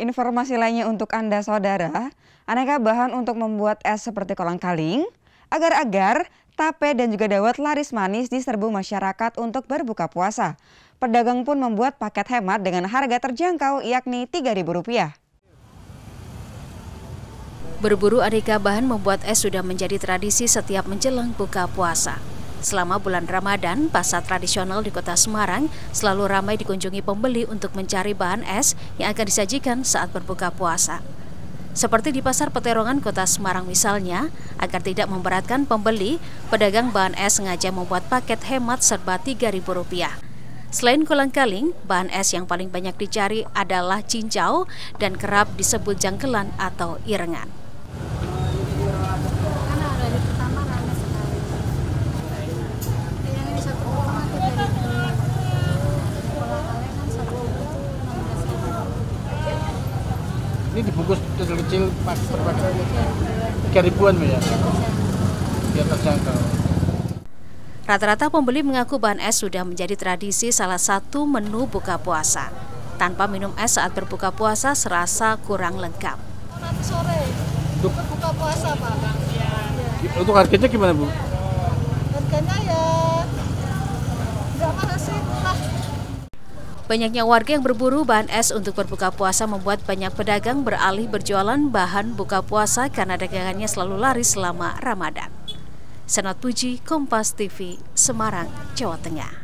Informasi lainnya untuk Anda saudara, aneka bahan untuk membuat es seperti kolang kaling, agar-agar, tape dan juga dawet laris manis diserbu masyarakat untuk berbuka puasa. Pedagang pun membuat paket hemat dengan harga terjangkau yakni Rp3.000. Berburu aneka bahan membuat es sudah menjadi tradisi setiap menjelang buka puasa. Selama bulan Ramadan, pasar tradisional di kota Semarang selalu ramai dikunjungi pembeli untuk mencari bahan es yang akan disajikan saat berbuka puasa. Seperti di Pasar Peterongan Kota Semarang misalnya, agar tidak memberatkan pembeli, pedagang bahan es sengaja membuat paket hemat serba Rp3.000. Selain kolang kaling, bahan es yang paling banyak dicari adalah cincau dan kerap disebut jangkelan atau irengan. Ini dibungkus kecil-kecil berpaket tiga ribuan ya biar terjangkau Rata-rata pembeli mengaku bahan es sudah menjadi tradisi salah satu menu buka puasa. Tanpa minum es saat berbuka puasa serasa kurang lengkap. Nanti sore untuk buka puasa pak. Ya. Untuk harganya gimana bu? Harganya ya berapa sih? Banyaknya warga yang berburu bahan es untuk berbuka puasa membuat banyak pedagang beralih berjualan bahan buka puasa karena dagangannya selalu laris selama Ramadan. Senat Puji, Kompas TV, Semarang, Jawa Tengah.